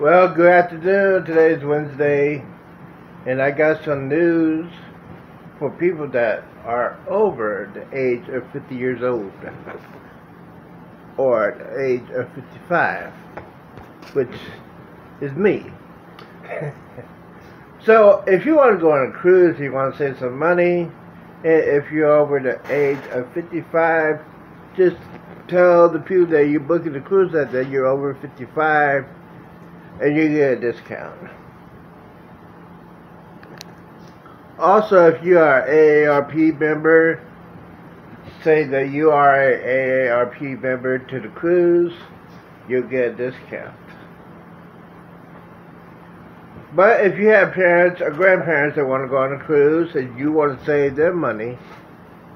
Well, good afternoon. Today is Wednesday, and I got some news for people that are over the age of 50 years old or the age of 55, which is me. so, if you want to go on a cruise, you want to save some money, if you're over the age of 55, just tell the people that you're booking the cruise that, that you're over 55 and you get a discount. Also, if you are AARP member, say that you are a AARP member to the cruise, you'll get a discount. But if you have parents or grandparents that want to go on a cruise and you want to save them money,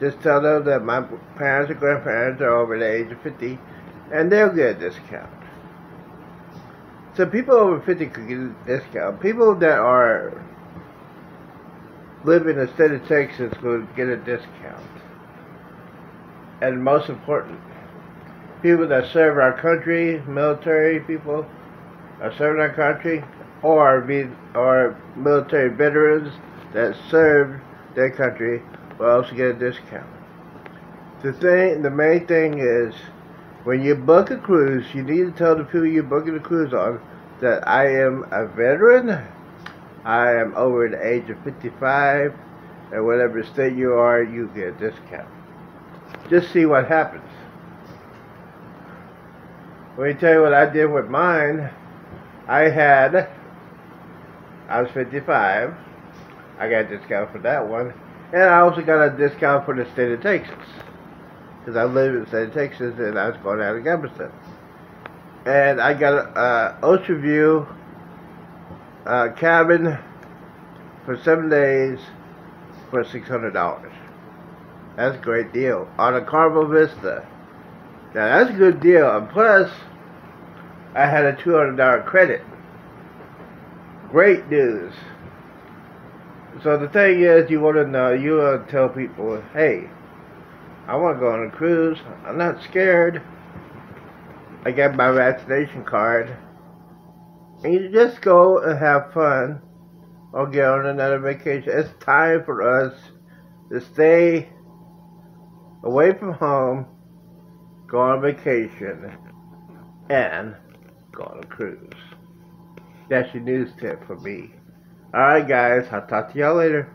just tell them that my parents or grandparents are over the age of 50 and they'll get a discount. So people over 50 could get a discount. People that are live in the state of Texas could get a discount. And most important, people that serve our country, military people, are serving our country, or be or military veterans that served their country will also get a discount. The thing, the main thing is when you book a cruise, you need to tell the people you're booking a cruise on that I am a veteran, I am over the age of 55, and whatever state you are, you get a discount. Just see what happens. Let me tell you what I did with mine. I had, I was 55. I got a discount for that one. And I also got a discount for the state of Texas because I live in of Texas and I was going out of Galveston. And I got a uh, Ocean View uh, cabin for seven days for $600. That's a great deal. On a Carnival Vista. Now that's a good deal. And plus, I had a $200 credit. Great news. So the thing is, you want to know, you want to tell people, hey, I want to go on a cruise. I'm not scared. I got my vaccination card. And you just go and have fun or get on another vacation. It's time for us to stay away from home, go on vacation, and go on a cruise. That's your news tip for me. Alright guys, I'll talk to y'all later.